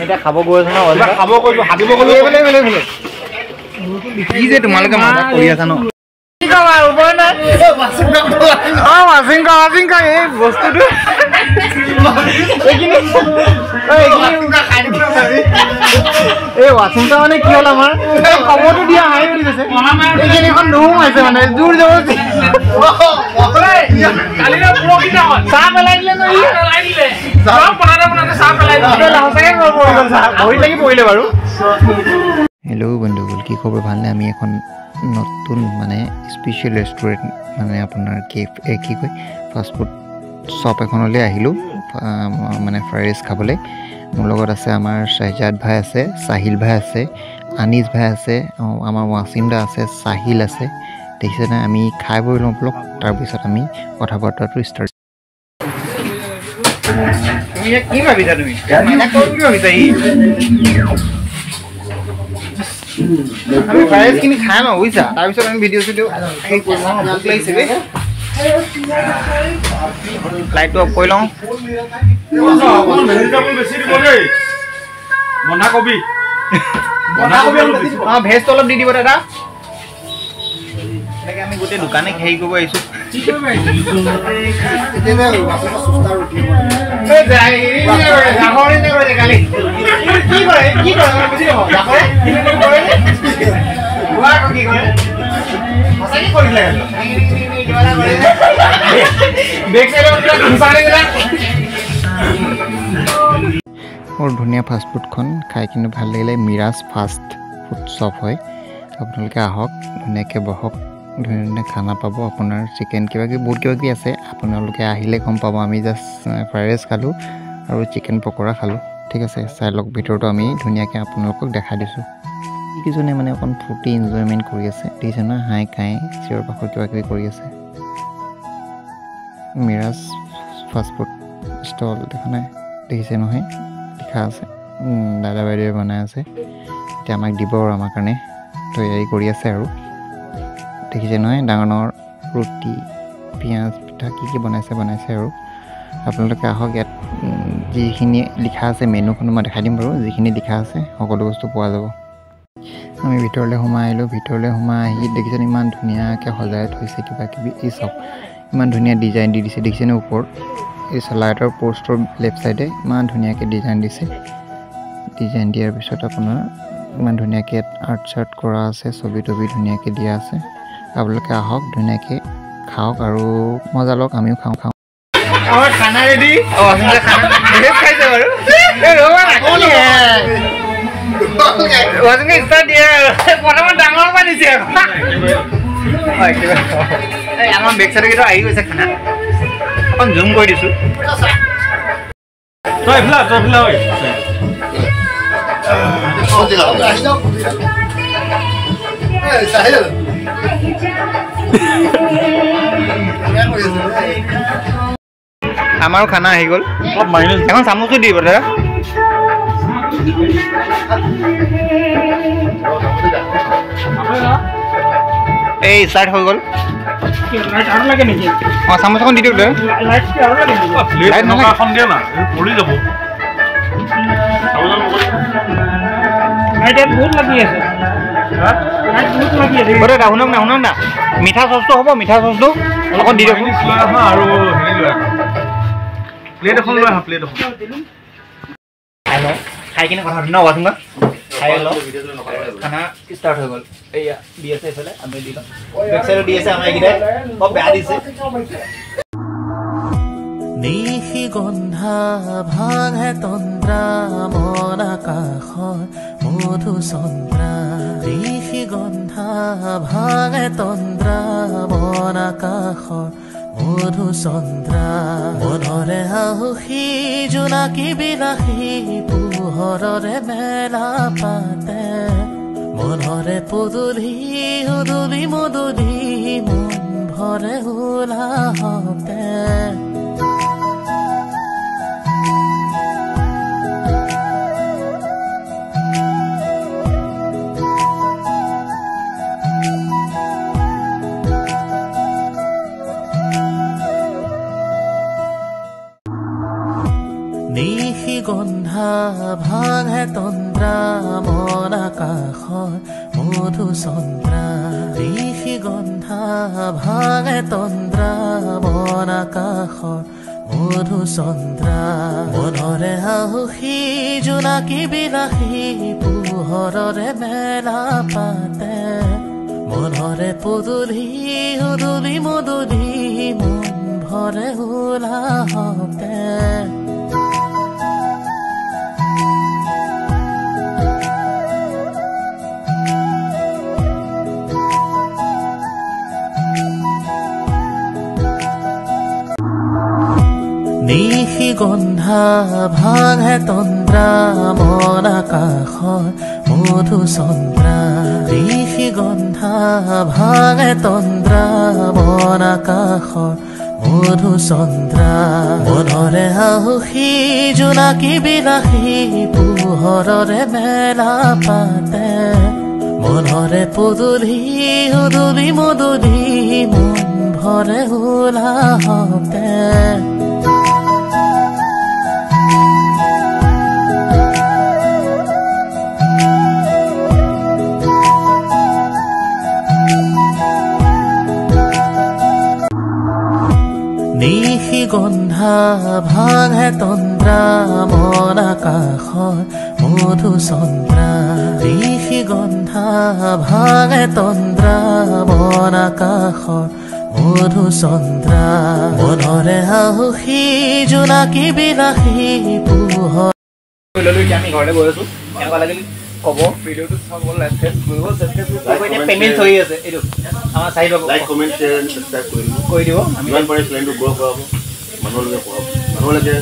এতিয়া খাব গৈ আছো ন খাব কৈছো হাতিব গলো এইফালে এইফালে এইফালে কি যে তোমালোকে মজা কৰি আছা ন এই ৱাচিংটা মানে কি হ'ল আমাৰ খবৰটো দিয়া হাই বুলি কৈছে এইখিনি এখন নোসোমাইছে মানে জোৰ জবৰদস্তি চাহ পেলাই দিলে হেল্ল' বন্ধুসকল কি খবৰ? ভালনে? আমি এখন নতুন মানে স্পেচিয়েল ৰেষ্টুৰেণ্ট মানে আপোনাৰ কেফ কি কয়? ফাষ্টফুড শ্বপ এখনলৈ আহিলোঁ আহ, মানে ফ্ৰাইড ৰাইচ খাবলৈ। মোৰ লগত আছে আমাৰ শ্বাহজাদ ভাই আছে চাহিল ভাই আছে আনিছ ভাই আছে আমাৰ ৱাচিম দা আছে চাহিল আছে। দেখিছেনে আমি খাই বৈ লওঁ বলক তাৰপিছত আমি কথা বতৰাটো ষ্টাৰ্ট কি ভাবিছা তুমি মাইনাক কৰো বুলি ভাবিছা ই আমি ফ্ৰাইজখিনি খাই লওঁ বুজিছা? তাৰপিছত আমি ভিডিঅ' চিডিঅ' হেৰি কৰি লওঁ ভোক লাগিছে বে। লাইটটো অফ কৰি লওঁ। দেই বন্ধাকবি বন্ধাকবি অলপ বেছি অঁ ভেজটো অলপ দি দিব দাদা। গোটেই দোকানে হেৰি কৰিব আহিছোঁ? বৰ ধুনীয়া ফাষ্টফুডখন খাই কিন্তু ভাল লাগিলে মিৰাজ ফাষ্ট ফুড শ্বপ হয় আপোনালোকে আহক ধুনীয়াকৈ বহক ধুনীয়া খানা পাব আপোনাৰ চিকেন কিবা কিবি বহুত কিবা কিবি আছে। আপোনালোকে আহিলে গম পাব আমি জাষ্ট ফ্ৰাইড ৰাইচ খালোঁ আৰু চিকেন পকৰা খালোঁ। ঠিক আছে চাই লওক ভিতৰতো আমি ধুনীয়াকৈ আপোনালোকক দেখাই দিছোঁ। যিকেইজনে মানে অকণ ফূৰ্তি এনজয়মেণ্ট কৰি আছে। দেখিছে নহয় হাই কাই চিঞৰ বাখৰ কিবা কিবি কৰি আছে। মিৰাজ ফাষ্টফুড ষ্টল দেখা নাই? দেখিছে নহয়? লিখা আছে। দাদা বাইদেৱে বনাই আছে। এতিয়া আমাক দিব আৰু আমাৰ কাৰণে। তৈয়াৰী কৰি আছে আৰু। দেখিছে নহয় ডাঙৰ ডাঙৰ ৰুটি পিঁয়াজ পিঠা কি কি বনাইছে বনাইছে আৰু। আপোনালোকে আহক ইয়াত যিখিনি লিখা আছে মেনুখনো মই দেখাই দিম বাৰু যিখিনি লিখা আছে সকলো বস্তু পোৱা যাব। আমি ভিতৰলৈ সোমাই আহিলোঁ ভিতৰলৈ সোমাই আহি দেখিছেনে ইমান ধুনীয়াকৈ সজাই থৈছে কিবা কিবি এই চব। ইমান ধুনীয়া ডিজাইন দি দিছে দেখিছেনে ওপৰত? এই লাইটৰ প'ষ্টৰ লেফ্ট ছাইডে ইমান ধুনীয়াকৈ ডিজাইন দিছে। ডিজাইন দিয়াৰ পিছত আপোনাৰ ইমান ধুনীয়াকৈ আৰ্ট চাৰ্ট কৰা আছে ছবি তবি ধুনীয়াকৈ দিয়া আছে। আপোনালোকে আহক ধুনীয়াকৈ খাওক আৰু মজা লওক আমিও খাওঁ খাওঁ আমাৰ খানা ৰেডি খাইছে বাৰু ডাঙৰ আমাৰ বেক আহি গৈছে খানা অকণ জুম কৰি দিছোঁ তই আমাৰো খানা আহি গ'ল। এখন চামুচো দিব দাদা এই ষ্টাৰ্ট হৈ গ'ল। অঁ চামুচ এখন দি দিওঁ দাদা শুনক না শুনক না। মিঠা চচটো হ'ব মিঠা চচটো। অকণ দি দিয়ক আৰু প্লেট এখন। লৈ আহা প্লেট এখন। খাই লওঁ। খাই কিনে কথা পাতিম ন খাই লওঁ। খানা ষ্টাৰ্ট হৈ গ'ল। এয়া দি আছে এইফালে আমি দি লওঁ বেক চাইডত দি আছে আমাৰ এইকেইটাই। বৰ বেয়া দিছে। নিশি গন্ধা ভাঙে তন্দ্ৰা মন আকাশৰ মধু চন্দ্ৰা নিশি গন্ধা ভাঙে তন্দ্ৰা মন আকাশৰ মধু চন্দ্ৰা মনৰে আহুসী জোনাকী বিলাসী পোহৰৰে মেলা পাতে মনৰে পদূলি উদুলি মদুলি মন ভৰে ওলাহতে ভাঙে তন্দ্ৰা মন আকাশৰ মধু চন্দ্ৰা ঋষি গন্ধা ভাঙে তন্দ্ৰা মন আকাশৰ মধু চন্দ্ৰা মনৰে সাহসী জোনাকী বিলাসী পোহৰৰে মেলা পাতে মনৰে পদূলি উদুলি মদুলি মন ভৰে ওলাহতে নিশি গন্ধা ভাঙে তন্দ্ৰা মন আকাশৰ মধু চন্দ্ৰা নিশি গন্ধা ভাঙে তন্দ্ৰা মন আকাশৰ মধু চন্দ্ৰা মনৰে সাহসী জোনাকী বিলাসী পোহৰৰে মেলা পাতে মনৰে পদূলি উদুলি মদুলি মন ভৰে ওলাহতে নিশি গন্ধা ভাঙে তন্দ্ৰা মন আকাশৰ মধু চন্দ্ৰা নিশি গন্ধা ভাঙে তন্দ্ৰা মন আকাশৰ মধু চন্দ্ৰা মনৰে সাহসী জোনাকী বিলাসী পোহৰ আমি ঘৰলৈ গৈ আছো? কেনেকুৱা লাগিল? ক'ব ভিডিঅ'টো চাবলৈ কৰিব এতিয়া পে'মেণ্ট চলি আছে এইটো আমাৰ চাহিদা like comment share and subscribe কৰি দিব কৰি দিব আমি যিমান পাৰে চেনেলটো গ্ৰ' কৰাব মানুহলৈকে পঢ়াব মানুহলৈকে